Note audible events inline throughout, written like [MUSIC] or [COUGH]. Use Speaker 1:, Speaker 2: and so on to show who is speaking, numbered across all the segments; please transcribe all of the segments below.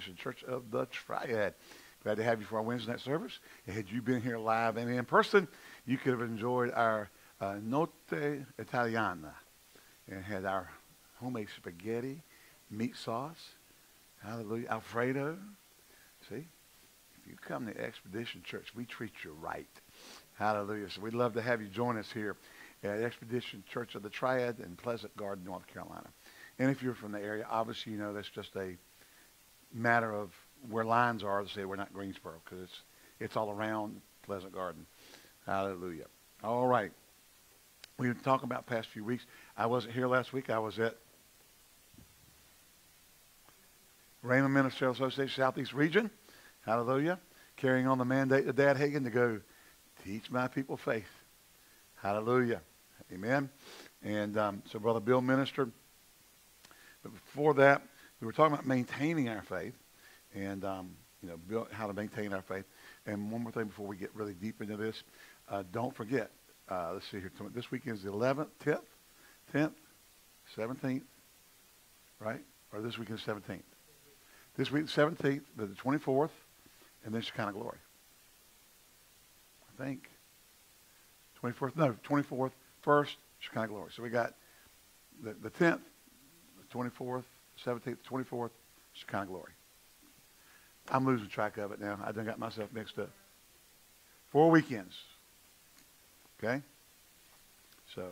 Speaker 1: Church of the Triad. Glad to have you for our Wednesday night service. Had you been here live and in person, you could have enjoyed our uh, Notte Italiana and had our homemade spaghetti, meat sauce, hallelujah, Alfredo. See, if you come to Expedition Church, we treat you right. Hallelujah. So we'd love to have you join us here at Expedition Church of the Triad in Pleasant Garden, North Carolina. And if you're from the area, obviously you know that's just a matter of where lines are to say we're not Greensboro because it's, it's all around Pleasant Garden. Hallelujah. All right. We were talking about past few weeks. I wasn't here last week. I was at Rhema Ministerial Association Southeast Region. Hallelujah. Carrying on the mandate of Dad Hagin to go teach my people faith. Hallelujah. Amen. And um, so Brother Bill ministered. But before that, we were talking about maintaining our faith and, um, you know, build, how to maintain our faith. And one more thing before we get really deep into this. Uh, don't forget, uh, let's see here. This weekend is the 11th, 10th, 10th, 17th, right? Or this weekend is 17th. This week, the 17th, the 24th, and then Shekinah Glory. I think. 24th, no, 24th, 1st, Shekinah Glory. So we got the, the 10th, the 24th, 17th, 24th, Shekinah Glory. I'm losing track of it now. I done got myself mixed up. Four weekends. Okay? So,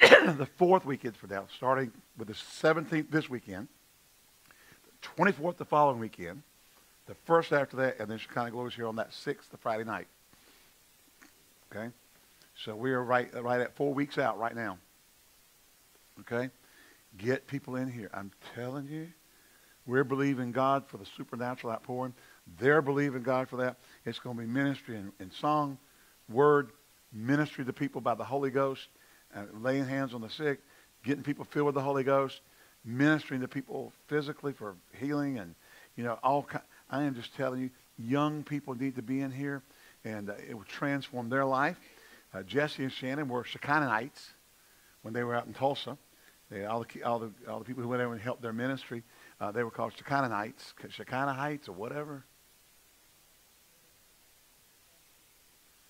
Speaker 1: [CLEARS THROAT] the fourth weekend for now, starting with the 17th this weekend, the 24th the following weekend, the first after that, and then Shekinah Glory is here on that 6th, the Friday night. Okay? So we are right, right at four weeks out right now. Okay? Get people in here. I'm telling you, we're believing God for the supernatural outpouring. They're believing God for that. It's going to be ministry in, in song, word, ministry to people by the Holy Ghost, uh, laying hands on the sick, getting people filled with the Holy Ghost, ministering to people physically for healing, and you know all. I am just telling you, young people need to be in here, and uh, it will transform their life. Uh, Jesse and Shannon were Shekinah when they were out in Tulsa. They, all, the, all, the, all the people who went over and helped their ministry, uh, they were called Shekinah Shekinah or whatever.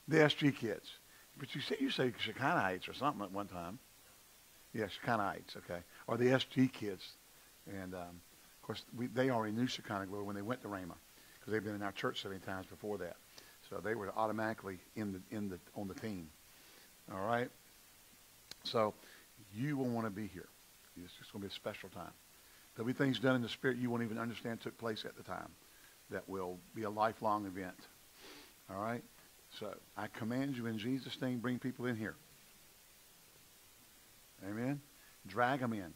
Speaker 1: The SG kids. But you say you say Shekinah or something at one time. Yeah, Shekinah okay. Or the SG kids. And, um, of course, we, they already knew Shekinah Glory when they went to Rhema because they've been in our church so many times before that. So they were automatically in the, in the, on the team. All right? So you will want to be here. It's just going to be a special time. There'll be things done in the Spirit you won't even understand took place at the time that will be a lifelong event. All right? So I command you in Jesus' name, bring people in here. Amen? Drag them in.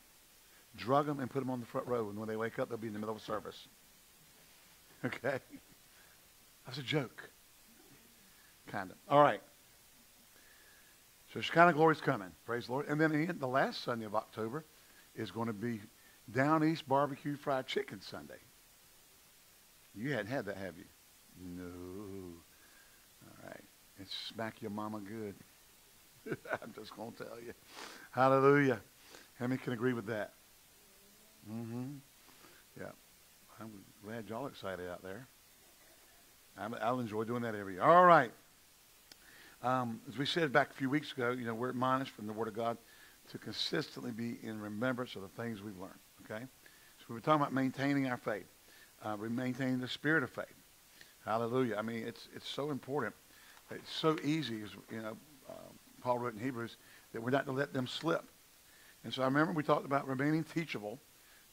Speaker 1: Drug them and put them on the front row. And when they wake up, they'll be in the middle of service. [LAUGHS] Okay? That's a joke. Kind of. All right. So Shekinah Glory's coming. Praise the Lord. And then the last Sunday of October is going to be Down East Barbecue Fried Chicken Sunday. You hadn't had that, have you? No. All right. And smack your mama good. [LAUGHS] I'm just going to tell you. Hallelujah. How many can agree with that? Mm-hmm. Yeah. I'm glad y'all excited out there. i will enjoy doing that every year. All right. Um, as we said back a few weeks ago, you know, we're admonished from the Word of God to consistently be in remembrance of the things we've learned. Okay? So we were talking about maintaining our faith, uh, maintaining the spirit of faith. Hallelujah. I mean, it's, it's so important. It's so easy, as you know, uh, Paul wrote in Hebrews, that we're not to let them slip. And so I remember we talked about remaining teachable,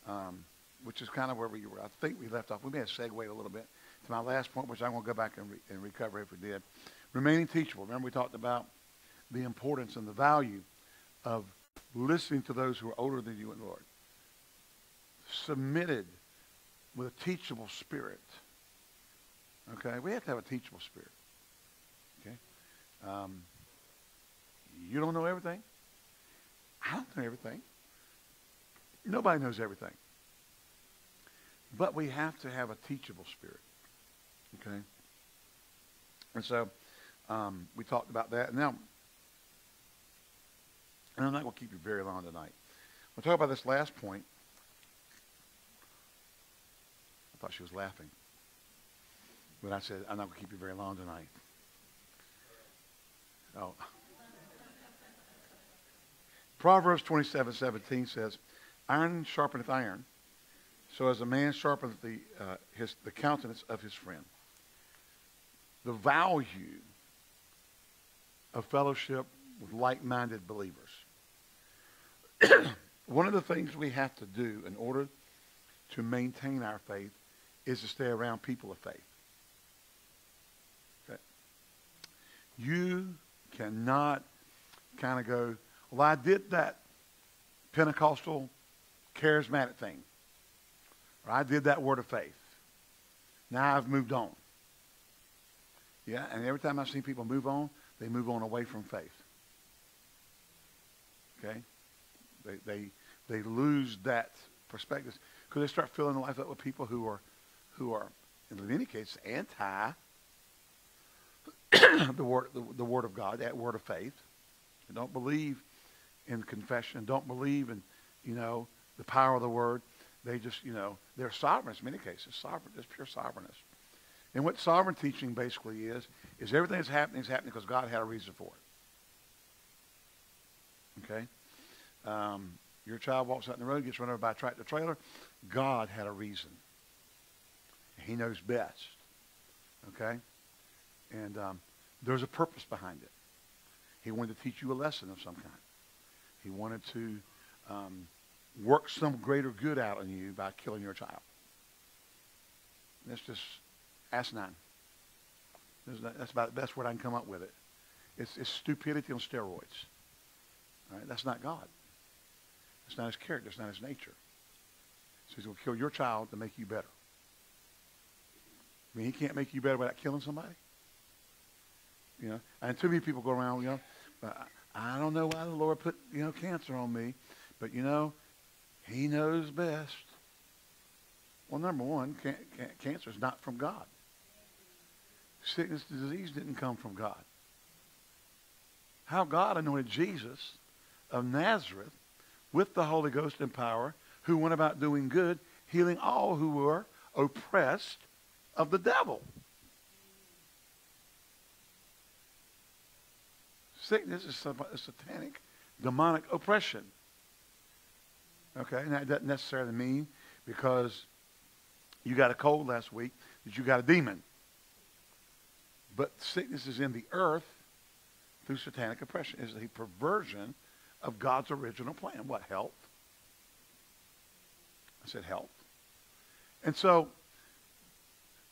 Speaker 1: um, which is kind of where we were. I think we left off. We may have segued a little bit to my last point, which I'm going to go back and, re- and recover if we did. Remaining teachable. Remember we talked about the importance and the value of listening to those who are older than you in the Lord. Submitted with a teachable spirit. Okay? We have to have a teachable spirit. Okay? Um, you don't know everything. I don't know everything. Nobody knows everything. But we have to have a teachable spirit. Okay? And so um, we talked about that. Now, and I'm not going to keep you very long tonight. We'll talk about this last point. I thought she was laughing. But I said, I'm not going to keep you very long tonight. Oh. Proverbs 27, 17 says, Iron sharpeneth iron, so as a man sharpeneth the, uh, his, the countenance of his friend. The value of fellowship with like-minded believers. [CLEARS THROAT] One of the things we have to do in order to maintain our faith is to stay around people of faith. Okay? You cannot kind of go, well, I did that Pentecostal charismatic thing. Or I did that word of faith. Now I've moved on. Yeah, and every time I've seen people move on, they move on away from faith. Okay? They, they, they lose that perspective because they start filling the life up with people who are, who are in many cases, anti [COUGHS] the word, the, the word of God, that word of faith. They don't believe in confession, don't believe in, you know, the power of the word. They just, you know, they're sovereignists in many cases. Sovereign, just pure sovereignist. And what sovereign teaching basically is, is everything that's happening is happening because God had a reason for it. Okay? Um, your child walks out in the road, gets run over by a tractor trailer. God had a reason. He knows best. Okay? And um, there's a purpose behind it. He wanted to teach you a lesson of some kind. He wanted to um, work some greater good out in you by killing your child. That's just asinine. That's about the best word I can come up with it. It's, it's stupidity on steroids. Right? That's not God. It's not his character. It's not his nature. So he's going to kill your child to make you better. I mean, he can't make you better without killing somebody. You know, and too many people go around, you know, I don't know why the Lord put, you know, cancer on me, but, you know, he knows best. Well, number one, can, can, cancer is not from God. Sickness, disease didn't come from God. How God anointed Jesus of Nazareth with the Holy Ghost and power, who went about doing good, healing all who were oppressed of the devil. Sickness is a satanic, demonic oppression. Okay, and that doesn't necessarily mean because you got a cold last week that you got a demon. But sickness is in the earth through satanic oppression. Is a perversion of God's original plan. What health? I said health. And so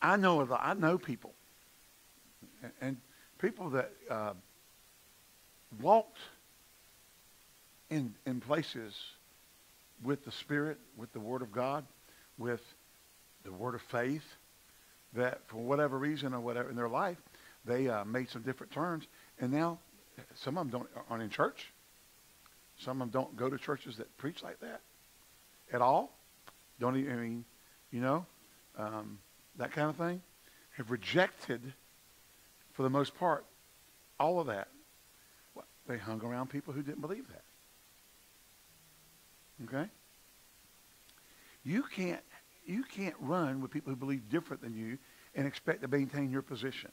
Speaker 1: I know I know people, and people that uh, walked in in places with the Spirit, with the Word of God, with the word of faith, that for whatever reason or whatever in their life, they uh, made some different turns, and now some of them don't aren't in church. Some of them don't go to churches that preach like that at all. Don't even, I mean, you know, um, that kind of thing. Have rejected, for the most part, all of that. Well, they hung around people who didn't believe that. Okay? You can't you can't run with people who believe different than you and expect to maintain your position.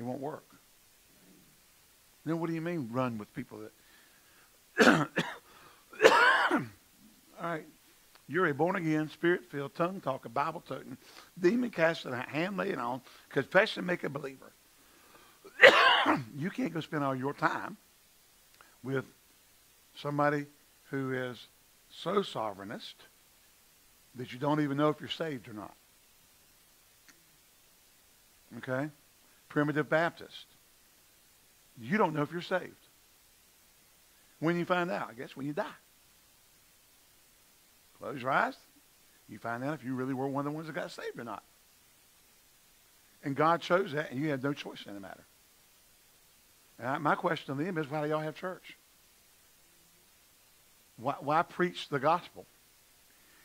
Speaker 1: It won't work. Then what do you mean run with people that [COUGHS] all right. You're a born again, spirit filled, tongue talking, Bible talking, demon casting, hand laying on, confession make a believer. [COUGHS] you can't go spend all your time with somebody who is so sovereignist that you don't even know if you're saved or not. Okay? Primitive Baptist. You don't know if you're saved. When you find out, I guess when you die. Close your eyes. You find out if you really were one of the ones that got saved or not. And God chose that, and you had no choice in the matter. And my question to them is, why do y'all have church? Why, why preach the gospel?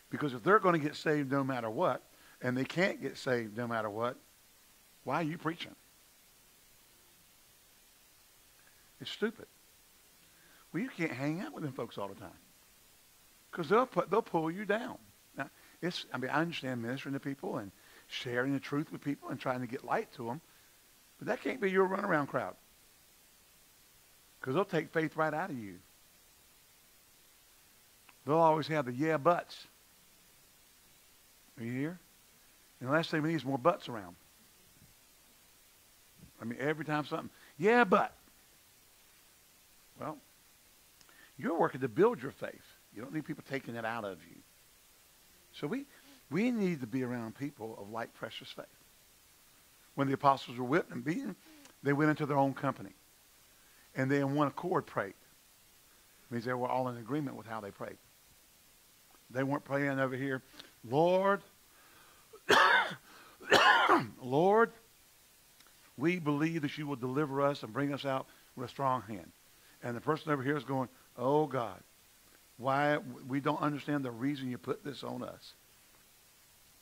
Speaker 1: Because if they're going to get saved no matter what, and they can't get saved no matter what, why are you preaching? Stupid. Well, you can't hang out with them folks all the time because they'll put, they'll pull you down. Now, it's, I mean, I understand ministering to people and sharing the truth with people and trying to get light to them, but that can't be your runaround crowd. Because they'll take faith right out of you. They'll always have the yeah buts. Are you here? And the last thing we need is more butts around. I mean, every time something, yeah, but. Well, you're working to build your faith. You don't need people taking it out of you. So we, we need to be around people of like precious faith. When the apostles were whipped and beaten, they went into their own company. And they in one accord prayed. It means they were all in agreement with how they prayed. They weren't praying over here, Lord, [COUGHS] Lord, we believe that you will deliver us and bring us out with a strong hand. And the person over here is going, oh God, why we don't understand the reason you put this on us.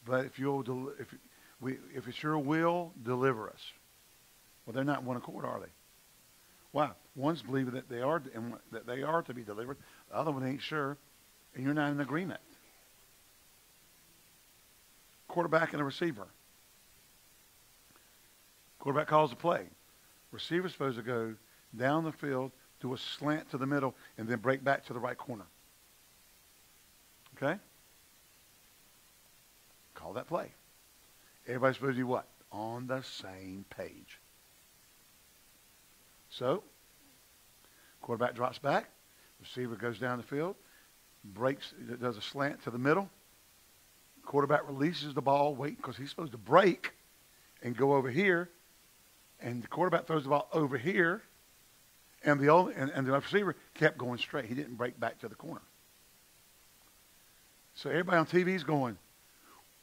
Speaker 1: But if you'll, if we, if it's your will, deliver us. Well, they're not one accord, are they? Why? One's believing that they are that they are to be delivered. The other one ain't sure, and you're not in agreement. Quarterback and a receiver. Quarterback calls the play. Receiver's supposed to go down the field, do a slant to the middle, and then break back to the right corner. Okay? Call that play. Everybody's supposed to do what? On the same page. So, quarterback drops back. Receiver goes down the field, breaks, does a slant to the middle. Quarterback releases the ball, wait, because he's supposed to break and go over here and the quarterback throws the ball over here, and the only, and, and the receiver kept going straight. He didn't break back to the corner. So everybody on TV is going,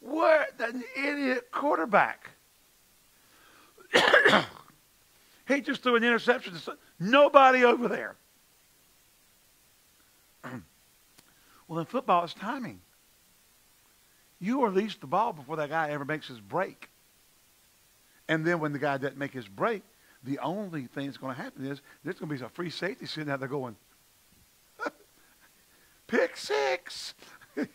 Speaker 1: "What an idiot quarterback!" [COUGHS] he just threw an interception. Nobody over there. [COUGHS] well, in football, it's timing. You release the ball before that guy ever makes his break. And then when the guy doesn't make his break, the only thing that's going to happen is there's going to be a free safety sitting out there going, [LAUGHS] pick six. [LAUGHS] you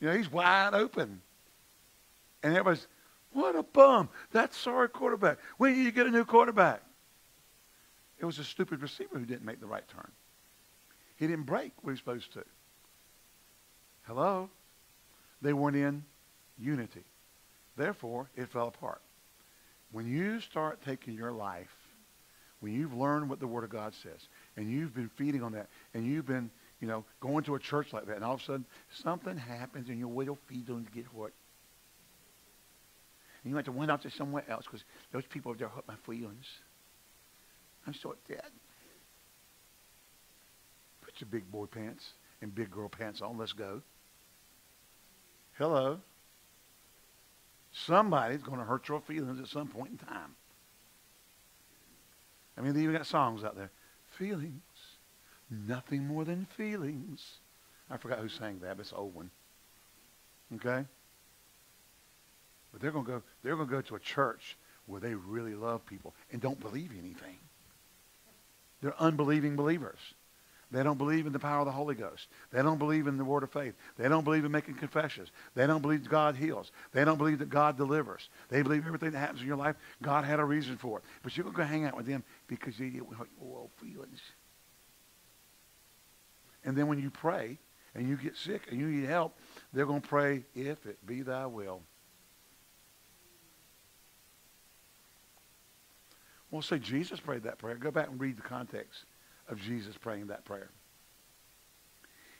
Speaker 1: know, he's wide open. And everybody's, what a bum. That's sorry quarterback. When did you get a new quarterback? It was a stupid receiver who didn't make the right turn. He didn't break what he was supposed to. Hello? They weren't in unity. Therefore, it fell apart. When you start taking your life, when you've learned what the Word of God says, and you've been feeding on that, and you've been, you know, going to a church like that, and all of a sudden something happens and your little feelings get hurt. And you have to run out to somewhere else because those people over there hurt my feelings. I'm so dead. Put your big boy pants and big girl pants on. Let's go. Hello. Somebody's going to hurt your feelings at some point in time. I mean, they even got songs out there. Feelings, nothing more than feelings. I forgot who sang that, but it's an old one. Okay? But they're going to go, they're going to go to a church where they really love people and don't believe anything. They're unbelieving believers. They don't believe in the power of the Holy Ghost. They don't believe in the word of faith. They don't believe in making confessions. They don't believe God heals. They don't believe that God delivers. They believe everything that happens in your life, God had a reason for it. But you're going to go hang out with them because you get oh, feelings. And then when you pray and you get sick and you need help, they're going to pray, if it be thy will. Well, say Jesus prayed that prayer. Go back and read the context of Jesus praying that prayer.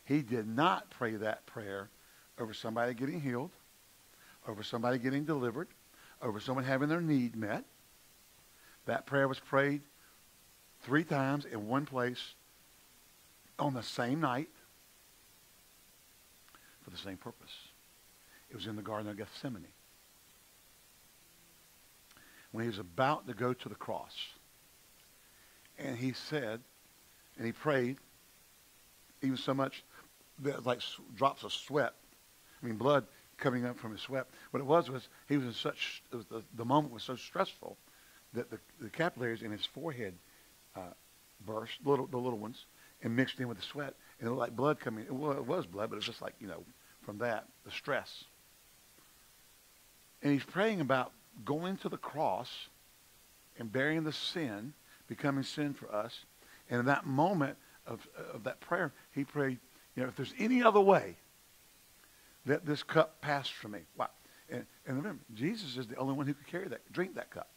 Speaker 1: He did not pray that prayer over somebody getting healed, over somebody getting delivered, over someone having their need met. That prayer was prayed three times in one place on the same night for the same purpose. It was in the Garden of Gethsemane. When he was about to go to the cross. And he said, and he prayed, even so much that like drops of sweat. I mean, blood coming up from his sweat. What it was was he was in such, was the, the moment was so stressful that the, the capillaries in his forehead uh, burst, little, the little ones, and mixed in with the sweat. And it looked like blood coming. Well, it was blood, but it was just like, you know, from that, the stress. And he's praying about going to the cross and bearing the sin, becoming sin for us. And in that moment of, of that prayer, he prayed, you know, if there's any other way, let this cup pass from me. Wow. And, and remember, Jesus is the only one who could carry that, drink that cup.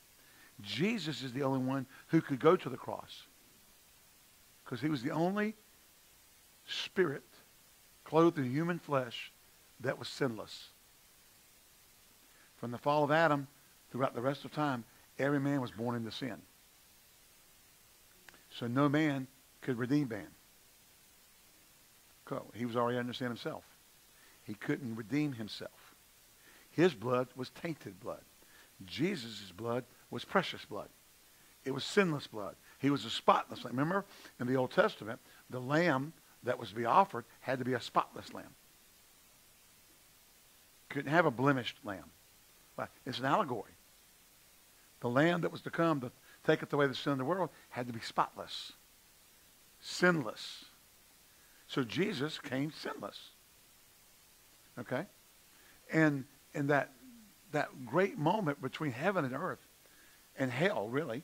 Speaker 1: Jesus is the only one who could go to the cross. Because he was the only spirit clothed in human flesh that was sinless. From the fall of Adam throughout the rest of time, every man was born into sin. So no man could redeem man. He was already under sin himself. He couldn't redeem himself. His blood was tainted blood. Jesus' blood was precious blood. It was sinless blood. He was a spotless lamb. Remember, in the Old Testament, the lamb that was to be offered had to be a spotless lamb. Couldn't have a blemished lamb. It's an allegory. The lamb that was to come to taketh away the sin of the world had to be spotless, sinless. So Jesus came sinless. Okay? And in that that great moment between heaven and earth and hell, really,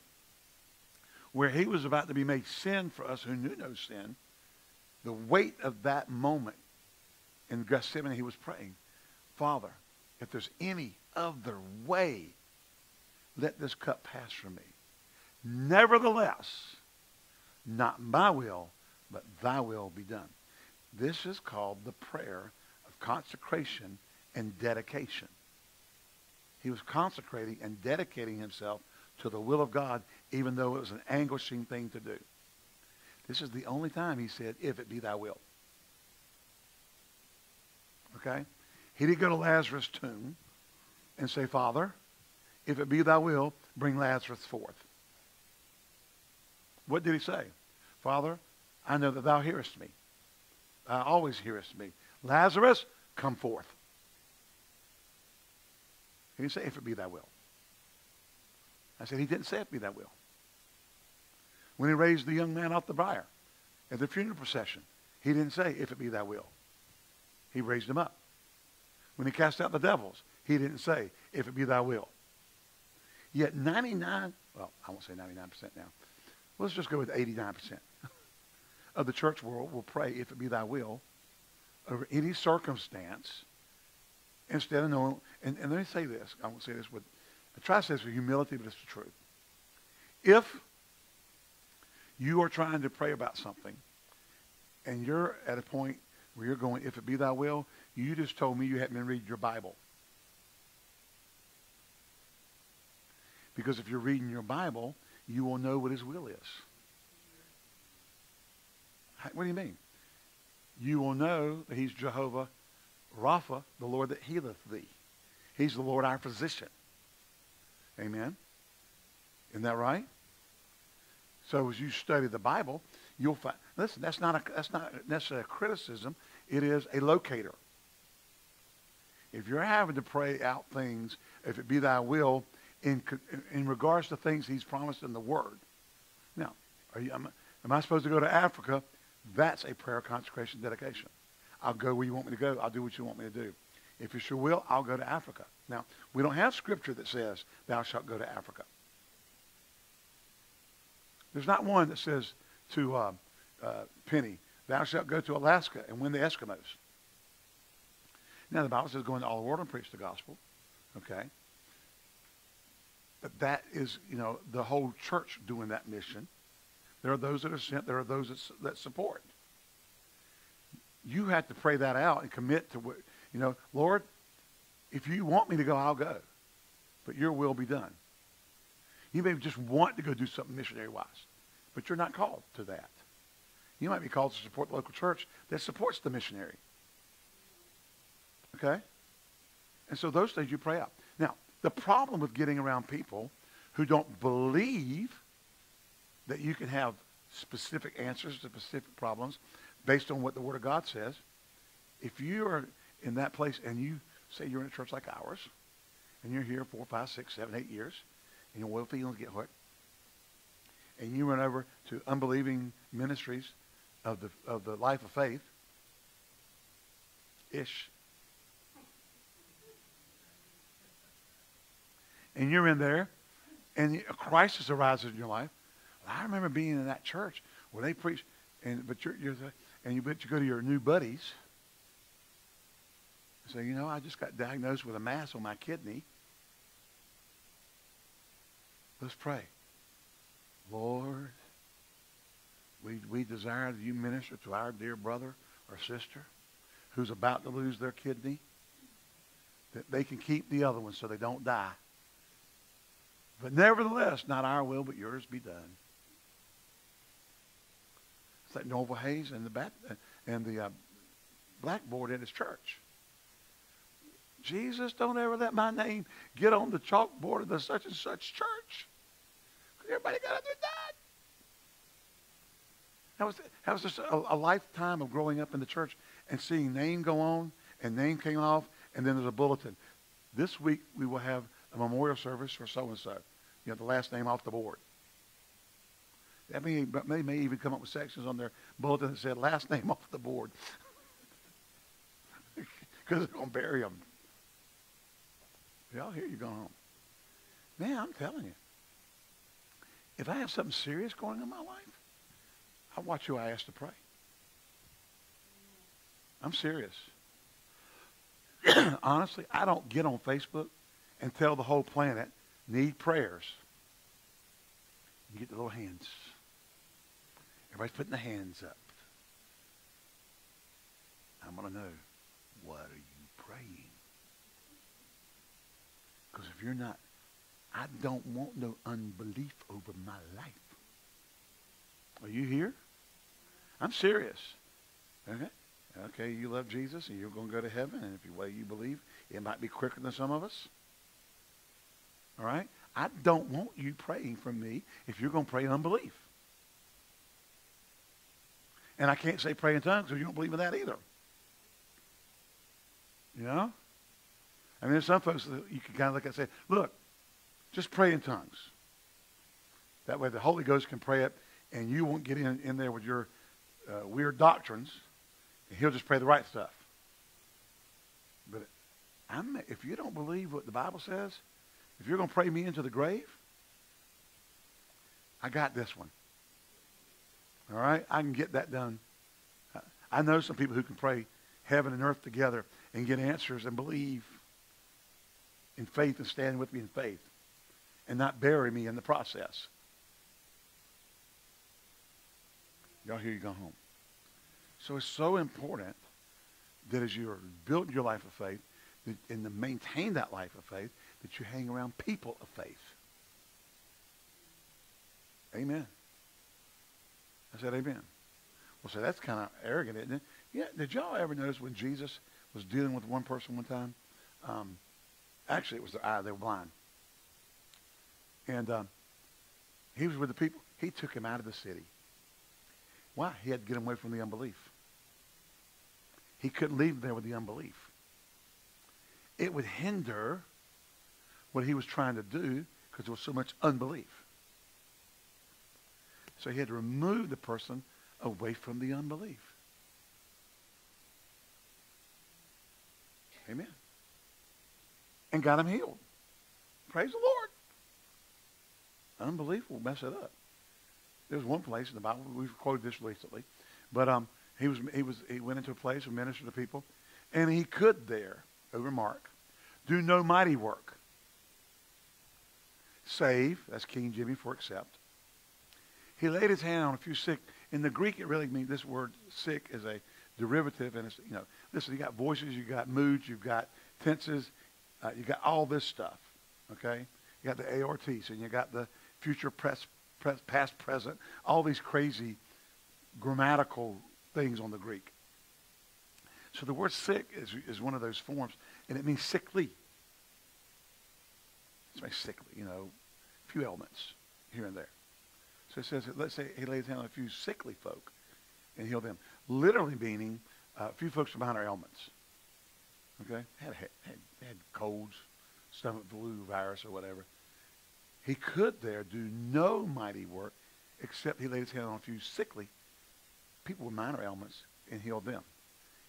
Speaker 1: where he was about to be made sin for us who knew no sin, the weight of that moment in Gethsemane, he was praying, Father, if there's any other way, let this cup pass from me. Nevertheless, not my will, but thy will be done. This is called the prayer of consecration and dedication. He was consecrating and dedicating himself to the will of God, even though it was an anguishing thing to do. This is the only time he said, if it be thy will. Okay? He didn't go to Lazarus' tomb and say, Father, if it be thy will, bring Lazarus forth. What did he say? Father, I know that thou hearest me. Thou always hearest me. Lazarus, come forth. He didn't say, if it be thy will. I said, he didn't say it be thy will. When he raised the young man off the briar at the funeral procession, he didn't say, if it be thy will. He raised him up. When he cast out the devils, he didn't say, if it be thy will. Yet 99, well, I won't say 99% now. Let's just go with 89% of the church world will pray, if it be thy will, over any circumstance, instead of knowing, and, and let me say this, I won't say this with, I try to say this with humility, but it's the truth. If you are trying to pray about something, and you're at a point where you're going, if it be thy will, you just told me you hadn't been reading your Bible. Because if you're reading your Bible, you will know what his will is. What do you mean? You will know that he's Jehovah Rapha, the Lord that healeth thee. He's the Lord our physician. Amen? Isn't that right? So as you study the Bible, you'll find, listen, that's not, a, that's not necessarily a criticism. It is a locator. If you're having to pray out things, if it be thy will, in, in regards to things he's promised in the Word. Now, are you, am, am I supposed to go to Africa? That's a prayer, consecration, dedication. I'll go where you want me to go. I'll do what you want me to do. If it's your will, I'll go to Africa. Now, we don't have scripture that says, thou shalt go to Africa. There's not one that says to uh, uh, Penny, thou shalt go to Alaska and win the Eskimos. Now, the Bible says go into all the world and preach the gospel. Okay? But that is, you know, the whole church doing that mission. There are those that are sent. There are those that, that support. You have to pray that out and commit to what, you know, Lord, if you want me to go, I'll go. But your will be done. You may just want to go do something missionary-wise, but you're not called to that. You might be called to support the local church that supports the missionary. Okay? And so those things you pray out. The problem with getting around people who don't believe that you can have specific answers to specific problems based on what the Word of God says, if you are in that place and you say you're in a church like ours, and you're here four, five, six, seven, eight years, and your oil feelings get hurt, and you run over to unbelieving ministries of the of the life of faith, ish, and you're in there, and a crisis arises in your life. Well, I remember being in that church where they preach, and but you're, you're and you but you go to your new buddies. And say, you know, I just got diagnosed with a mass on my kidney. Let's pray. Lord, we, we desire that you minister to our dear brother or sister who's about to lose their kidney, that they can keep the other one so they don't die. But nevertheless, not our will, but yours be done. It's like Norval Hayes and the, bat, and the uh, blackboard in his church. Jesus, don't ever let my name get on the chalkboard of the such and such church. Everybody got to do that. That was, that was just a, a, lifetime of growing up in the church and seeing name go on and name came off and then there's a bulletin. This week we will have a memorial service for so-and-so. You know, the last name off the board. That may, may, may even come up with sections on their bulletin that said last [LAUGHS] name off the board. [LAUGHS] Because they're going to bury them. Y'all hear you going home. Man, I'm telling you. If I have something serious going on in my life, I watch who I ask to pray. I'm serious. [CLEARS THROAT] Honestly, I don't get on Facebook and tell the whole planet, need prayers. You get the little hands. Everybody's putting the hands up. I'm going to know, what are you praying? Because if you're not, I don't want no unbelief over my life. Are you here? I'm serious. Okay? Okay, you love Jesus and you're going to go to heaven, and if you way you believe, it might be quicker than some of us. All right? I don't want you praying for me if you're going to pray in unbelief. And I can't say pray in tongues because you don't believe in that either. You know? I mean, there's some folks that you can kind of look at and say, look, just pray in tongues. That way the Holy Ghost can pray it, and you won't get in, in there with your uh, weird doctrines, and he'll just pray the right stuff. But I'm, if you don't believe what the Bible says, if you're going to pray me into the grave, I got this one. All right? I can get that done. I know some people who can pray heaven and earth together and get answers and believe in faith and stand with me in faith and not bury me in the process. Y'all hear you go home. So it's so important that as you're building your life of faith and to maintain that life of faith, that you hang around people of faith. Amen. I said amen. Well, so that's kind of arrogant, isn't it? Yeah. Did y'all ever notice when Jesus was dealing with one person one time? Um, actually, it was their eye. They were blind. And um, he was with the people. He took him out of the city. Why? He had to get him away from the unbelief. He couldn't leave there with the unbelief. It would hinder what he was trying to do because there was so much unbelief. So he had to remove the person away from the unbelief. Amen. And got him healed. Praise the Lord. Unbelief will mess it up. There's one place in the Bible we've quoted this recently, but um, he was he was he went into a place and ministered to people, and he could there over Mark do no mighty work. Save, that's King Jimmy for accept. He laid his hand on a few sick. In the Greek, it really means this word sick is a derivative, and it's you know, listen, you got voices, you got moods, you've got tenses, uh, you got all this stuff. Okay, you got the ARTs, and you got the future past, present, all these crazy grammatical things on the Greek. So the word sick is, is one of those forms, and it means sickly. It's my sickly, you know, few ailments here and there. So it says, let's say he lays down a few sickly folk and healed them. Literally meaning uh, a few folks from minor ailments. Okay? Had, had, had colds, stomach flu, virus, or whatever. He could there do no mighty work except he laid his hand on a few sickly people with minor ailments and healed them.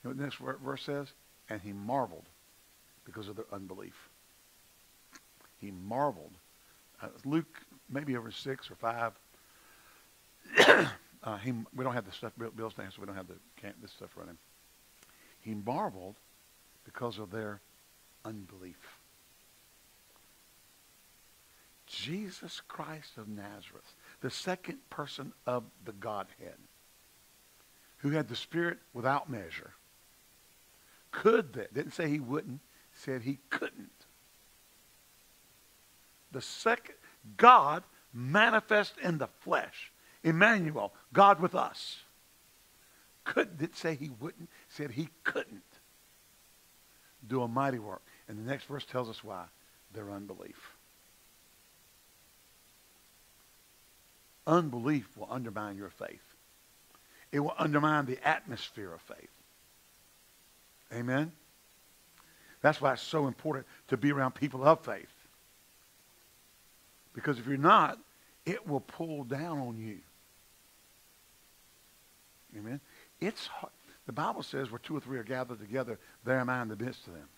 Speaker 1: You know what the next verse says? And he marveled because of their unbelief. he marveled. Uh, Luke, maybe over six or five. [COUGHS] uh, he, we don't have the stuff, Bill's saying, so we don't have the, this stuff running. He marveled because of their unbelief. Jesus Christ of Nazareth, the second person of the Godhead, who had the Spirit without measure, could that, didn't say he wouldn't, said he couldn't. The second, God manifest in the flesh. Emmanuel, God with us. Could, did say he wouldn't, said he couldn't do a mighty work. And the next verse tells us why. Their unbelief. Unbelief will undermine your faith. It will undermine the atmosphere of faith. Amen? That's why it's so important to be around people of faith. Because if you're not, it will pull down on you. Amen? It's hard. The Bible says where two or three are gathered together, there am I in the midst of them.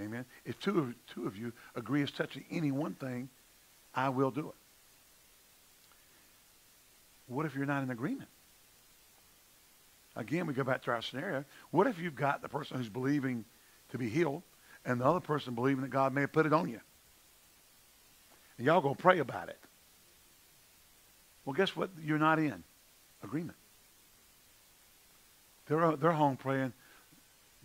Speaker 1: Amen? If two of, two of you agree as touching any one thing, I will do it. What if you're not in agreement? Again, we go back to our scenario. What if you've got the person who's believing to be healed and the other person believing that God may have put it on you? And y'all going to pray about it. Well, guess what? You're not in agreement. They're, uh, they're home praying,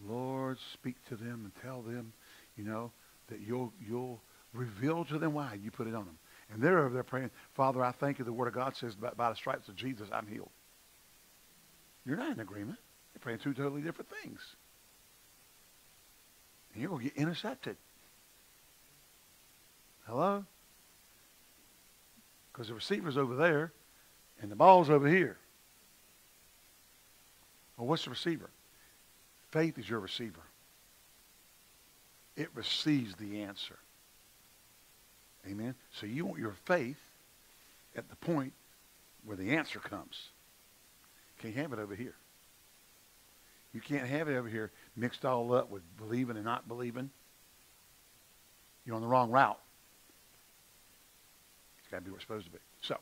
Speaker 1: Lord, speak to them and tell them, you know, that you'll, you'll reveal to them why you put it on them. And they're over there praying, Father, I thank you. The Word of God says, by, by the stripes of Jesus, I'm healed. You're not in agreement. You're praying two totally different things. And you're going to get intercepted. Hello? Because the receiver's over there and the ball's over here. Well, what's the receiver? Faith is your receiver. It receives the answer. Amen? So you want your faith at the point where the answer comes. Can't have it over here. You can't have it over here mixed all up with believing and not believing. You're on the wrong route. Got to be where it's supposed to be. So,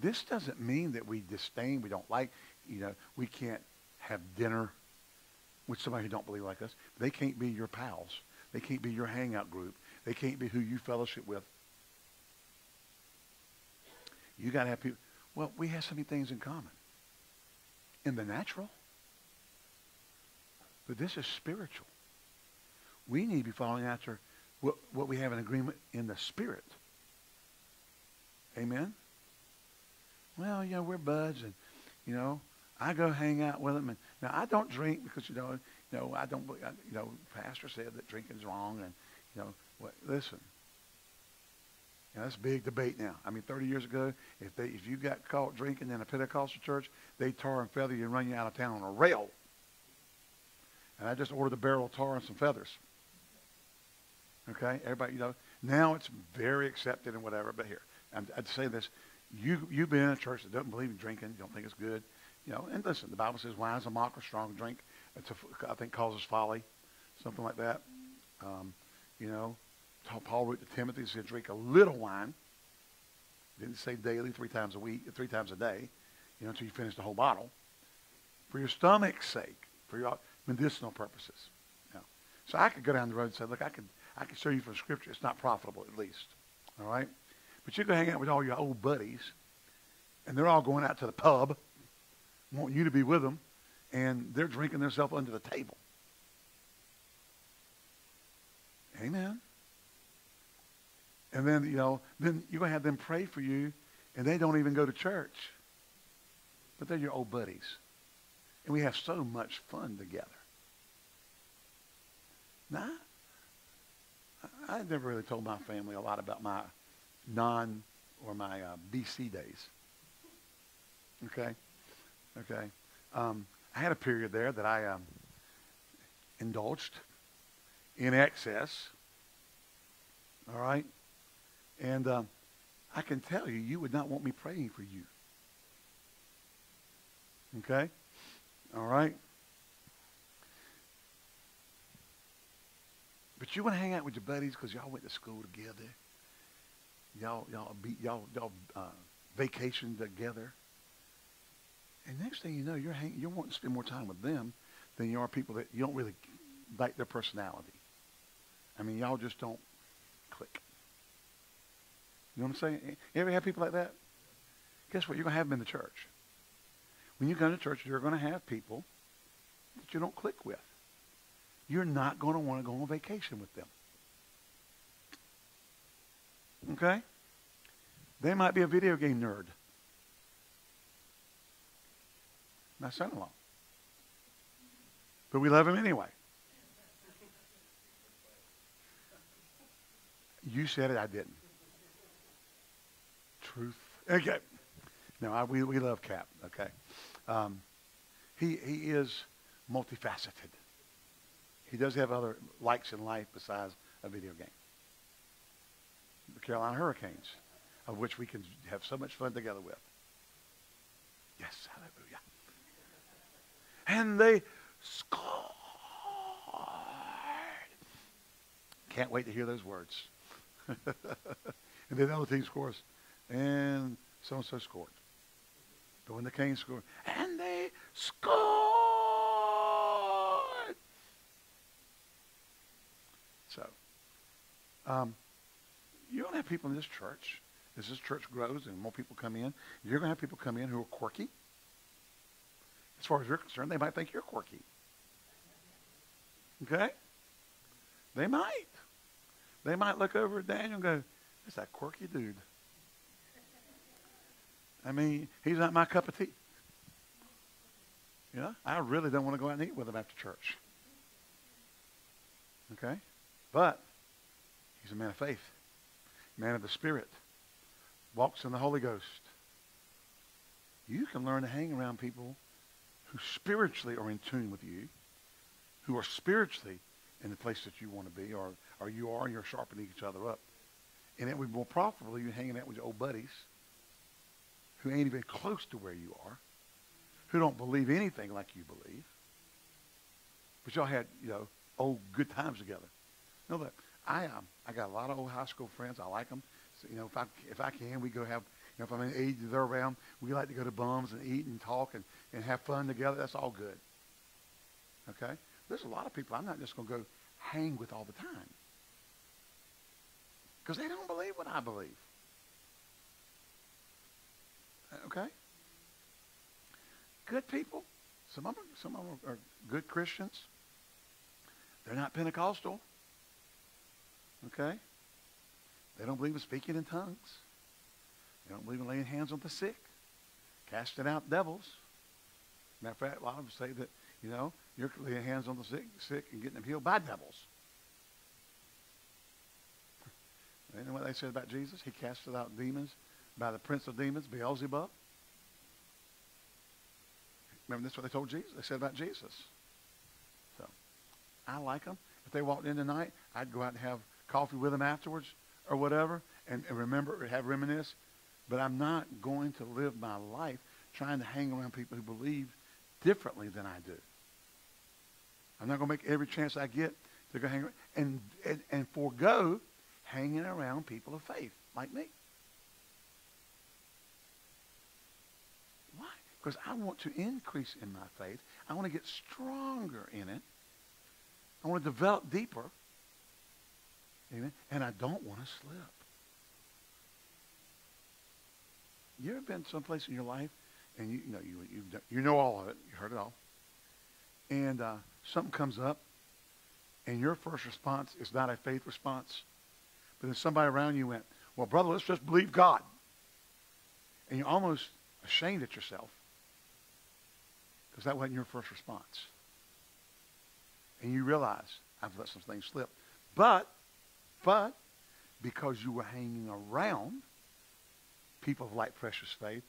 Speaker 1: this doesn't mean that we disdain, we don't like, you know, we can't have dinner with somebody who don't believe like us. They can't be your pals. They can't be your hangout group. They can't be who you fellowship with. You got to have people. Well, we have so many things in common. In the natural. But this is spiritual. We need to be following after what, what we have in agreement in the spirit. Amen? Well, you know, we're buds and, you know, I go hang out with them. And now I don't drink because, you know, you know, I don't, you know, pastor said that drinking's wrong and, you know, what, listen. Know, that's a big debate now. I mean, 30 years ago, if they if you got caught drinking in a Pentecostal church, they tar and feather you and run you out of town on a rail. And I just ordered a barrel of tar and some feathers. Okay, everybody, you know, now it's very accepted and whatever. But here, I'd say this: you you've been in a church that doesn't believe in drinking, don't think it's good, you know. And listen, the Bible says wine is a mocker, strong drink. It's a, I think causes folly, something like that. Um, you know, Paul wrote to Timothy, he said, drink a little wine. Didn't say daily, three times a week, three times a day, you know, until you finish the whole bottle. For your stomach's sake, for your medicinal purposes. You know. So I could go down the road and say, look, I could, I could show you from Scripture. It's not profitable, at least. All right? But you go hang out with all your old buddies, and they're all going out to the pub, want you to be with them, and they're drinking themselves under the table. Amen. And then, you know, then you're going to have them pray for you, and they don't even go to church. But they're your old buddies. And we have so much fun together. Now, I, I never really told my family a lot about my non or my uh, BC days. Okay? Okay. Um, I had a period there that I um, indulged in excess. All right? And um, I can tell you, you would not want me praying for you. Okay? All right? But you want to hang out with your buddies because y'all went to school together. Y'all, y'all, be, y'all, y'all uh, vacation together. And next thing you know, you're hang, you're wanting to spend more time with them than you are people that you don't really like their personality. I mean, y'all just don't click. You know what I'm saying? You ever have people like that? Guess what? You're to have them in the church. When you come to church, you're going to have people that you don't click with. You're not going to want to go on vacation with them. Okay? They might be a video game nerd. My son-in-law. But we love him anyway. You said it, I didn't. Truth. Okay. No, I, we, we love Cap, okay? Um, he, he is multifaceted. He does have other likes in life besides a video game. Carolina Hurricanes, of which we can have so much fun together with. Yes, hallelujah. And they scored. Can't wait to hear those words. [LAUGHS] and then the other team scores. And so-and-so scored. But when the Canes scored, and they scored. So, um, going to have people in this church, as this church grows and more people come in, you're going to have people come in who are quirky. As far as you're concerned, they might think you're quirky. Okay? They might. They might look over at Daniel and go, that's that quirky dude. I mean, he's not my cup of tea. You know, I really don't want to go out and eat with him after church. Okay? But he's a man of faith, man of the Spirit, walks in the Holy Ghost. You can learn to hang around people who spiritually are in tune with you, who are spiritually in the place that you want to be, or, or you are, and you're sharpening each other up. And it would be more profitable you hanging out with your old buddies who ain't even close to where you are, who don't believe anything like you believe. But y'all had, you know, old good times together. Know that I um, I got a lot of old high school friends. I like them. So, you know, if I if I can, we go have. You know, if I'm in age they're around, we like to go to bums and eat and talk and, and have fun together. That's all good. Okay? There's a lot of people I'm not just going to go hang with all the time. Because they don't believe what I believe. Okay? Good people. Some of them, some of them are good Christians. They're not Pentecostal. Okay? They don't believe in speaking in tongues. They don't believe in laying hands on the sick, casting out devils. Matter of fact, a lot of them say that, you know, you're laying hands on the sick, sick and getting them healed by devils. [LAUGHS] Know what they said about Jesus? He casted out demons by the prince of demons, Beelzebub. Remember, that's what they told Jesus. They said about Jesus. So, I like them. If they walked in tonight, I'd go out and have coffee with them afterwards or whatever and, and remember or have reminisce. But I'm not going to live my life trying to hang around people who believe differently than I do. I'm not going to make every chance I get to go hang around and, and, and forego hanging around people of faith like me. Why? Because I want to increase in my faith. I want to get stronger in it. I want to develop deeper. Amen. And I don't want to slip. You ever been someplace in your life and you, you know you you you know all of it. You heard it all. And uh, something comes up, and your first response is not a faith response, but then somebody around you went, "Well, brother, let's just believe God," and you're almost ashamed at yourself because that wasn't your first response. And you realize, I've let some things slip. But, but, because you were hanging around people of like precious faith,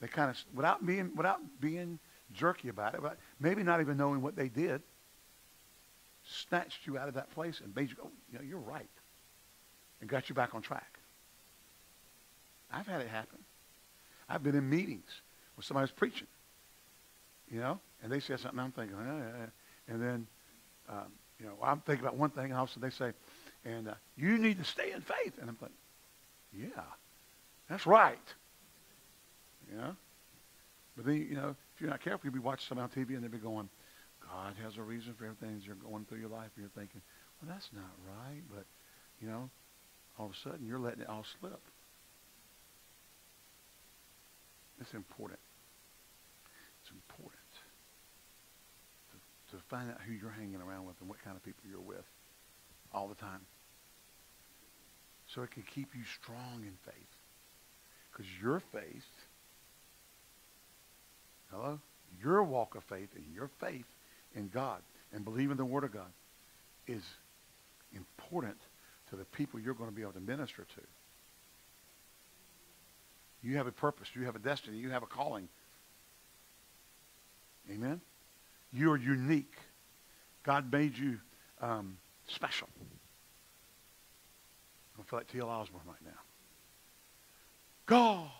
Speaker 1: they kind of, without being, without being jerky about it, but maybe not even knowing what they did, snatched you out of that place and made you go, you know, you're right, and got you back on track. I've had it happen. I've been in meetings where somebody's preaching, you know, and they said something. I'm thinking, yeah, yeah, yeah. and then, um, you know, I'm thinking about one thing, and all of a sudden they say, and uh, you need to stay in faith. And I'm like, yeah, that's right. You know? But then, you know, if you're not careful, you'll be watching something on TV and they'll be going, God has a reason for everything you're going through your life. And you're thinking, well, that's not right. But, you know, all of a sudden you're letting it all slip. It's important. It's important to, to find out who you're hanging around with and what kind of people you're with all the time. So it can keep you strong in faith. Because your faith, hello, your walk of faith and your faith in God and believing the Word of God is important to the people you're going to be able to minister to. You have a purpose. You have a destiny. You have a calling. Amen? You are unique. God made you um, special. I feel like T.L. Osborn right now. God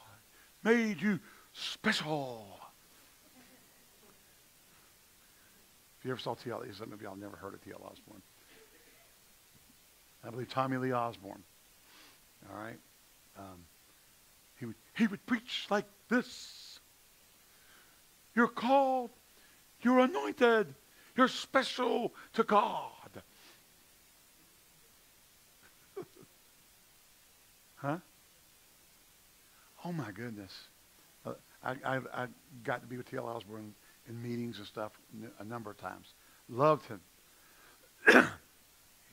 Speaker 1: made you special. If you ever saw T.L., some of y'all never heard of T.L. Osborn. I believe Tommy Lee Osborn. All right? Um, he, would, he would preach like this. You're called. You're anointed. You're special to God. Huh? Oh my goodness. Uh, I, I, I got to be with T.L. Osborn in meetings and stuff a number of times. Loved him. [CLEARS THROAT]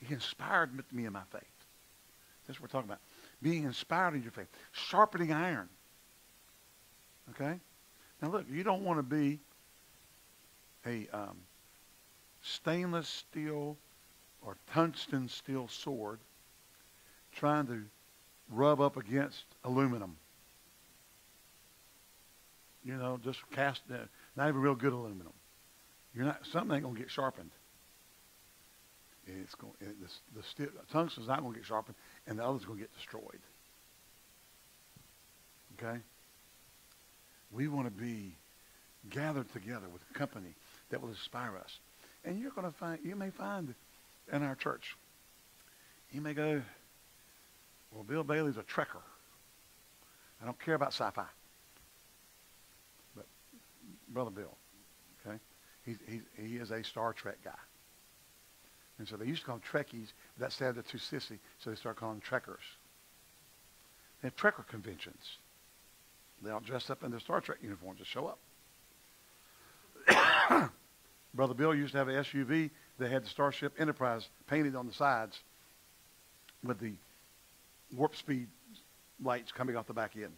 Speaker 1: he inspired me in my faith. That's what we're talking about. Being inspired in your faith. Sharpening iron. Okay? Now look, you don't want to be a um, stainless steel or tungsten steel sword trying to rub up against aluminum. You know, just cast, uh, not even real good aluminum. You're not, something ain't going to get sharpened. It's going, the, the tungsten's not going to get sharpened, and the other's going to get destroyed. Okay? We want to be gathered together with a company that will inspire us. And you're going to find, you may find in our church, you may go, well, Bill Bailey's a trekker. I don't care about sci-fi. But Brother Bill, okay, he's, he's, he is a Star Trek guy. And so they used to call them Trekkies, but that sounded too sissy, so they started calling them Trekkers. They have Trekker conventions. They all dress up in their Star Trek uniforms to show up. [COUGHS] Brother Bill used to have an SUV that had the Starship Enterprise painted on the sides with the warp speed lights coming off the back end.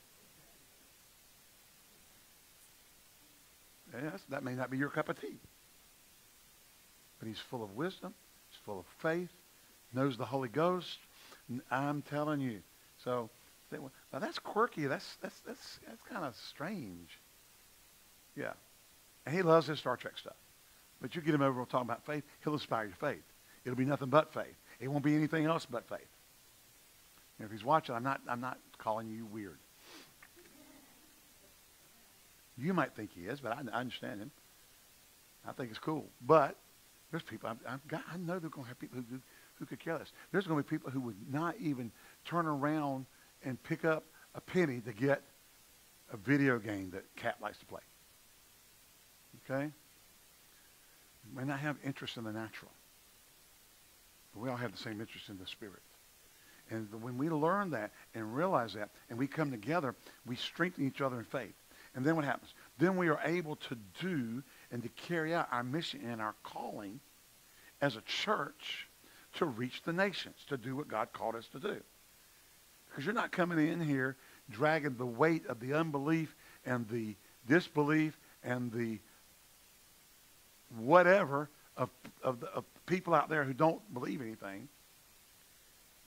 Speaker 1: Yes, that may not be your cup of tea. But he's full of wisdom. He's full of faith. Knows the Holy Ghost. I'm telling you. So, now that's quirky. That's, that's, that's, that's kind of strange. Yeah. And he loves his Star Trek stuff. But you get him over talking about faith, he'll inspire your faith. It'll be nothing but faith. It won't be anything else but faith. And if he's watching, I'm not, I'm not calling you weird. You might think he is, but I, I understand him. I think it's cool. But there's people, I've got, I know there's going to have people who, who could care less. There's going to be people who would not even turn around and pick up a penny to get a video game that Cat likes to play. Okay? We may not have interest in the natural. But we all have the same interest in the spirit. And when we learn that and realize that and we come together, we strengthen each other in faith. And then what happens? Then we are able to do and to carry out our mission and our calling as a church to reach the nations, to do what God called us to do. Because you're not coming in here dragging the weight of the unbelief and the disbelief and the whatever of, of, the, of people out there who don't believe anything.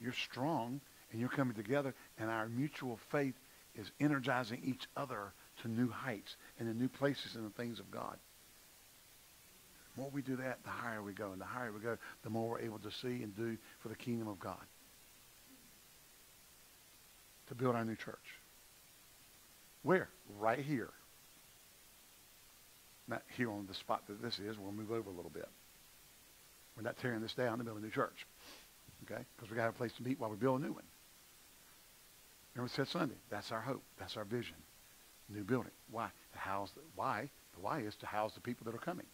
Speaker 1: You're strong and you're coming together and our mutual faith is energizing each other to new heights and to new places in the things of God. The more we do that, the higher we go. And the higher we go, the more we're able to see and do for the kingdom of God. To build our new church. Where? Right here. Not here on the spot that this is. We'll move over a little bit. We're not tearing this down to build a new church. Okay? Because we got a place to meet while we build a new one. Remember we said Sunday. That's our hope. That's our vision. New building. Why? To house the why? The why is to house the people that are coming.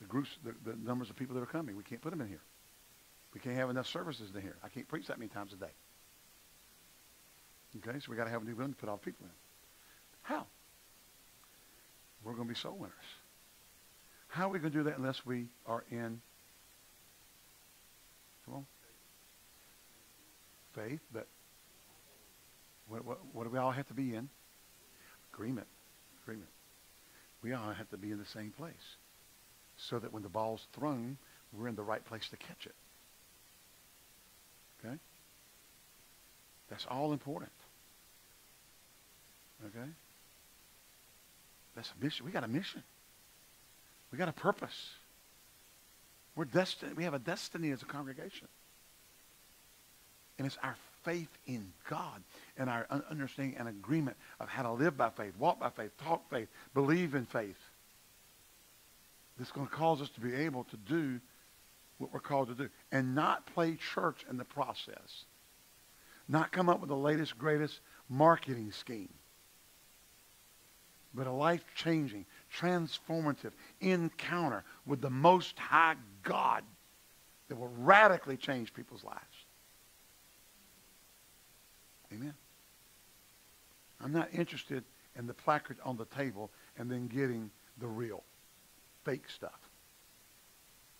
Speaker 1: The groups, the, the numbers of people that are coming. We can't put them in here. We can't have enough services in here. I can't preach that many times a day. Okay, so we got to have a new building to put all the people in. How? We're going to be soul winners. How are we going to do that unless we are in, come on, faith, but what, what, what do we all have to be in? Agreement. Agreement. We all have to be in the same place so that when the ball's thrown, we're in the right place to catch it. Okay? That's all important. Okay? That's a mission. We got a mission. We got a purpose. We're destined. We have a destiny as a congregation. And it's our faith in God and our understanding and agreement of how to live by faith, walk by faith, talk faith, believe in faith. That's going to cause us to be able to do what we're called to do and not play church in the process. Not come up with the latest, greatest marketing scheme but a life-changing, transformative encounter with the Most High God that will radically change people's lives. Amen. I'm not interested in the placard on the table and then getting the real, fake stuff.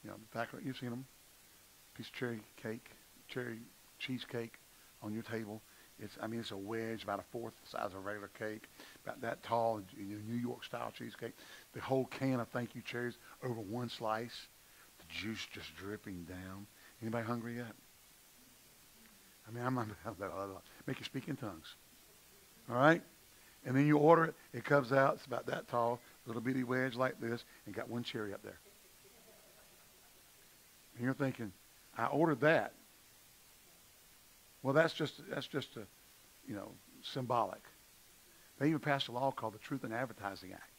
Speaker 1: You know, the placard, you've seen them. Piece of cherry cake, cherry cheesecake on your table. It's, I mean, it's a wedge, about a fourth the size of a regular cake, about that tall, New York style cheesecake. The whole can of thank you cherries over one slice. The juice just dripping down. Anybody hungry yet? I mean, I'm, [LAUGHS] I'm make you speak in tongues. All right? And then you order it. It comes out. It's about that tall, little bitty wedge like this, and got one cherry up there. And you're thinking, I ordered that. Well, that's just that's just a, you know, symbolic. They even passed a law called the Truth in Advertising Act.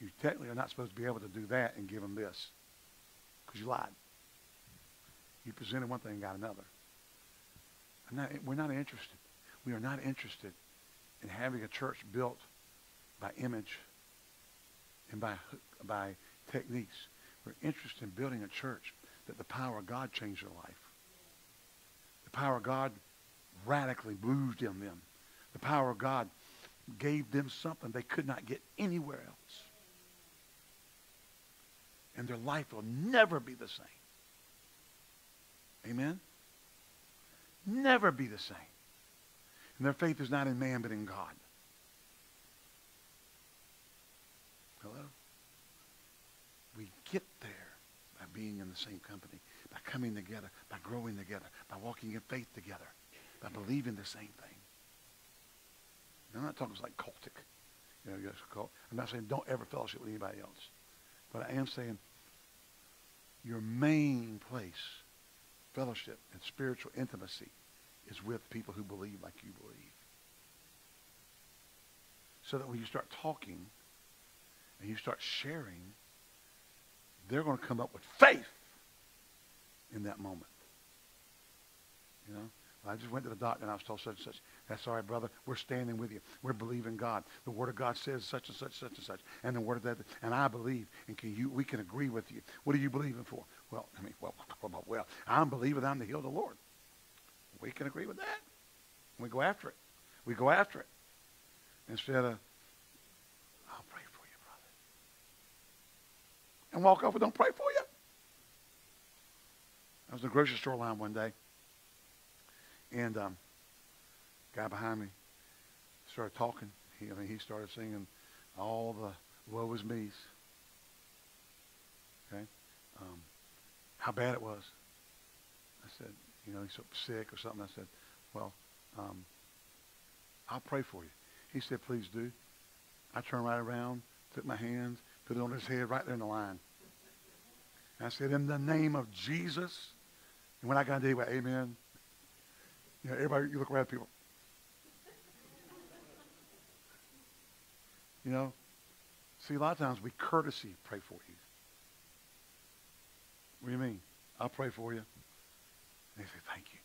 Speaker 1: You technically are not supposed to be able to do that and give them this because you lied. You presented one thing and got another. Not, we're not interested. We are not interested in having a church built by image and by, by techniques. We're interested in building a church that the power of God changed their life power of God radically moved in them. The power of God gave them something they could not get anywhere else. And their life will never be the same. Amen? Never be the same. And their faith is not in man, but in God. Hello? We get there by being in the same company coming together, by growing together, by walking in faith together, by believing the same thing. I'm not talking like cultic. You know, cult. I'm not saying don't ever fellowship with anybody else. But I am saying your main place, fellowship and spiritual intimacy, is with people who believe like you believe. So that when you start talking and you start sharing, they're going to come up with faith in that moment. You know? I just went to the doctor and I was told such and such. That's all right, brother. We're standing with you. We're believing God. The Word of God says such and such, such and such. And the Word of that, and I believe, and can you, we can agree with you. What are you believing for? Well, I mean, well, [LAUGHS] well, I'm believing I'm the heel of the Lord. We can agree with that. We go after it. We go after it. Instead of, I'll pray for you, brother. And walk off and don't pray for you. I was in the grocery store line one day, and um, guy behind me started talking. He, I mean, he started singing all the woe is me's. Okay, um, how bad it was. I said, you know, he's sick or something. I said, well, um, I'll pray for you. He said, please do. I turned right around, took my hands, put it on his head right there in the line. I said, in the name of Jesus, and when I got into it, amen. You know, everybody, you look around people. You know, see, a lot of times we courtesy pray for you. What do you mean? I'll pray for you. And they say, thank you.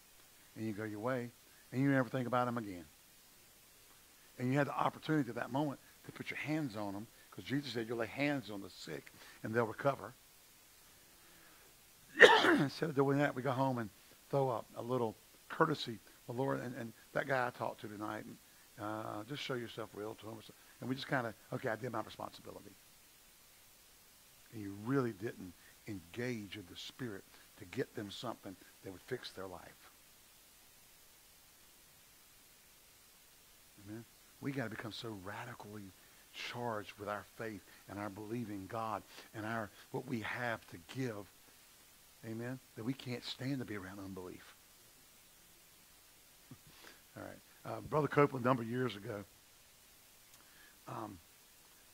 Speaker 1: And you go your way, and you never think about them again. And you had the opportunity at that moment to put your hands on them, because Jesus said you'll lay hands on the sick, and they'll recover. Instead of doing that, we go home and throw up a little courtesy. The Lord and, and that guy I talked to tonight, uh, just show yourself real to him. And we just kind of, okay, I did my responsibility. And you really didn't engage in the Spirit to get them something that would fix their life. Amen. We got to become so radically charged with our faith and our believing God and our what we have to give. Amen. That we can't stand to be around unbelief. [LAUGHS] All right. Uh, Brother Copeland, a number of years ago, um,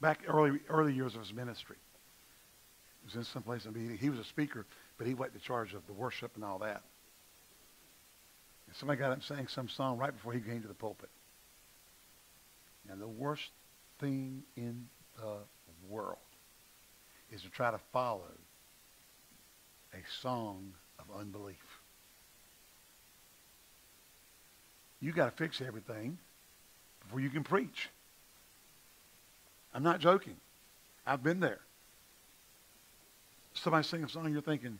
Speaker 1: back early early years of his ministry, he was in some place. Mean, he was a speaker, but he went in charge of the worship and all that. And somebody got up and sang some song right before he came to the pulpit. And the worst thing in the world is to try to follow a song of unbelief. You got to fix everything before you can preach. I'm not joking. I've been there. Somebody sing a song, you're thinking,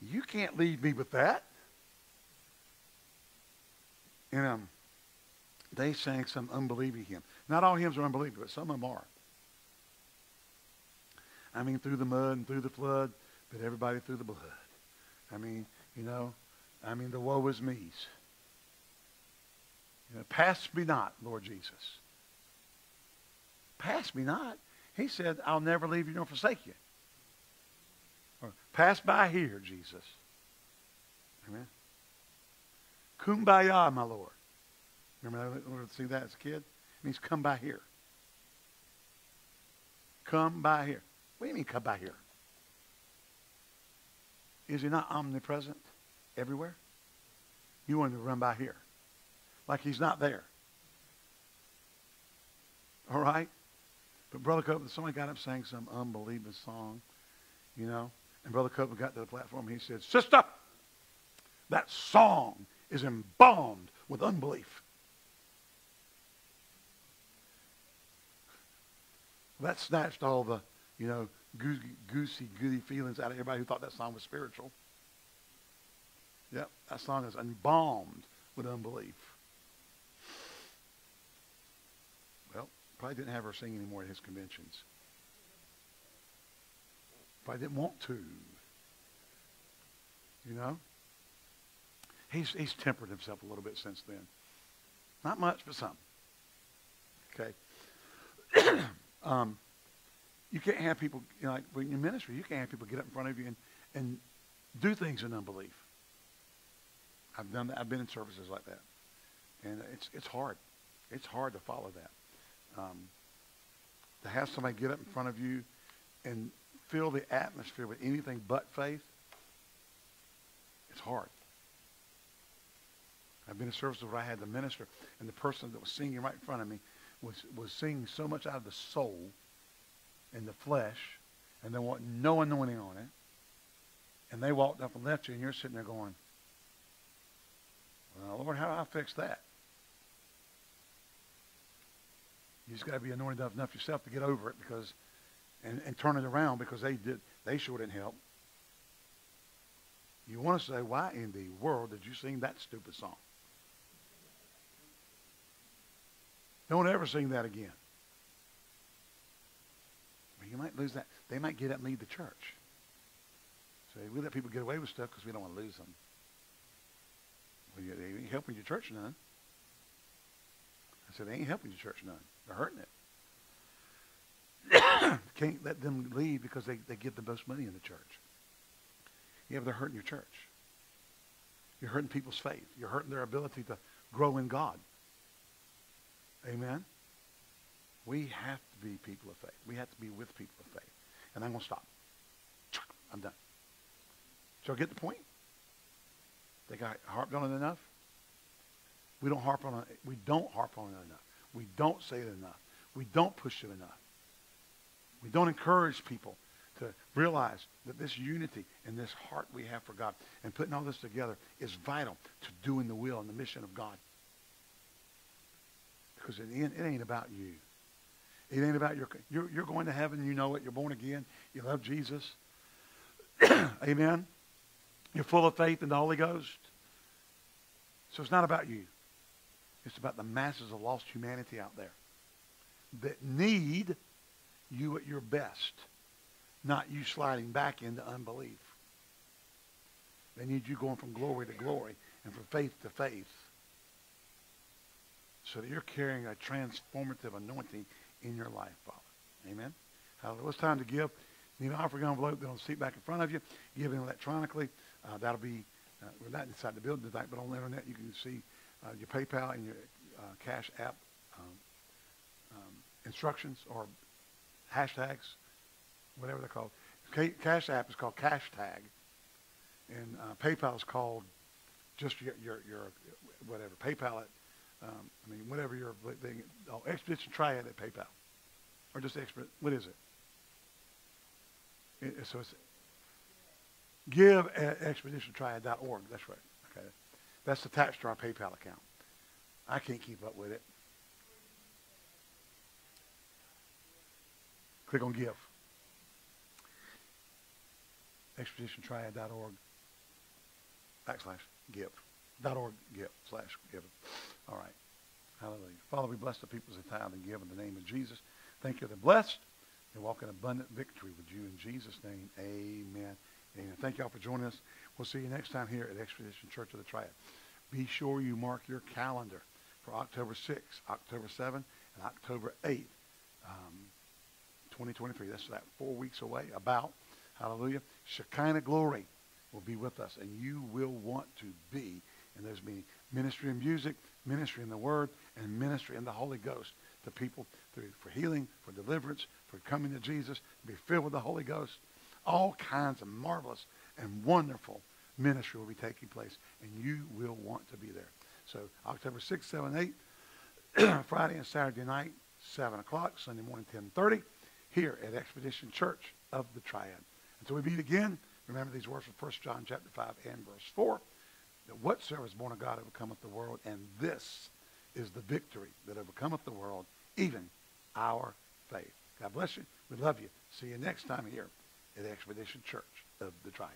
Speaker 1: you can't leave me with that. And um, they sang some unbelieving hymn. Not all hymns are unbelieving, but some of them are. I mean, through the mud and through the flood, but everybody through the blood. I mean, you know, I mean, the woe is me's. You know, pass me not, Lord Jesus. Pass me not. He said, I'll never leave you nor forsake you. Or, pass by here, Jesus. Amen. Kumbaya, my Lord. Remember that? See that as a kid? It means come by here. Come by here. What do you mean come by here? Is he not omnipresent everywhere? You want to run by here. Like he's not there. All right? But Brother Copeland, somebody got up saying some unbelievable song, you know, and Brother Copeland got to the platform he said, Sister, that song is embalmed with unbelief. That snatched all the, you know, goosey, goody feelings out of everybody who thought that song was spiritual. Yep, that song is embalmed with unbelief. Well, probably didn't have her sing anymore at his conventions. Probably didn't want to. You know? He's, he's tempered himself a little bit since then. Not much, but some. Okay. [CLEARS THROAT] um, you can't have people, you know, like in ministry, you can't have people get up in front of you and, and do things in unbelief. I've done that. I've been in services like that. And it's, it's hard. It's hard to follow that. Um, to have somebody get up in front of you and fill the atmosphere with anything but faith, it's hard. I've been in services where I had the minister and the person that was singing right in front of me was, was singing so much out of the soul and the flesh, and they want no anointing on it. And they walked up and left you, and you're sitting there going, well, Lord, how do I fix that? You just got to be anointed enough yourself to get over it because, and, and turn it around because they did, they sure didn't help. You want to say, why in the world did you sing that stupid song? Don't ever sing that again. You might lose that. They might get up and leave the church. So we let people get away with stuff because we don't want to lose them. Well, you, they ain't helping your church none. I said, they ain't helping your church none. They're hurting it. [COUGHS] Can't let them leave because they, they give the most money in the church. Yeah, but they're hurting your church. You're hurting people's faith. You're hurting their ability to grow in God. Amen? We have to be people of faith. We have to be with people of faith. And I'm going to stop. I'm done. So I get the point? They got harped on it enough? We don't harp on it. We don't harp on it enough. We don't say it enough. We don't push it enough. We don't encourage people to realize that this unity and this heart we have for God and putting all this together is vital to doing the will and the mission of God. Because in the end, it ain't about you. It ain't about your, you're, you're going to heaven, you know it, you're born again, you love Jesus. [CLEARS THROAT] Amen. You're full of faith in the Holy Ghost. So it's not about you. It's about the masses of lost humanity out there that need you at your best, not you sliding back into unbelief. They need you going from glory to glory and from faith to faith so that you're carrying a transformative anointing in your life, Father. Amen. Hallelujah. It's time to give. An offering envelope. They'll seat back in front of you. Give it electronically. Uh, that'll be, uh, we're not inside the building tonight, but on the internet you can see uh, your PayPal and your uh, Cash App um, um, instructions or hashtags, whatever they're called. Cash App is called Cash Tag, and uh, PayPal is called just your, your, your whatever, PayPal at, um, I mean, whatever your thing, oh, Expedition Triad at PayPal. Or just Expedition, what is it? it so it's give at expeditiontriad.org. That's right. Okay. That's attached to our PayPal account. I can't keep up with it. Click on give. Expeditiontriad.org backslash give. Dot org give slash give. All right. Hallelujah. Father, we bless the people as they tithe and give in the name of Jesus. Thank you. They're blessed. and walk in abundant victory with you in Jesus' name. Amen. Amen. Thank y'all for joining us. We'll see you next time here at Expedition Church of the Triad. Be sure you mark your calendar for October 6th, October 7th, and October 8th, um, 2023. That's that four weeks away, about. Hallelujah. Shekinah glory will be with us, and you will want to be in those meetings. Ministry in music, ministry in the Word, and ministry in the Holy Ghost to people through, for healing, for deliverance, for coming to Jesus, to be filled with the Holy Ghost. All kinds of marvelous and wonderful ministry will be taking place, and you will want to be there. So October 6th, 7, 8, [CLEARS THROAT] Friday and Saturday night, 7 o'clock, Sunday morning, 10.30, here at Expedition Church of the Triad. Until we meet again, remember these words from 1 John chapter 5 and verse 4, that whatsoever is born of God overcometh the world, and this is the victory that overcometh the world, even our faith. God bless you. We love you. See you next time here at Expedition Church of the Triad.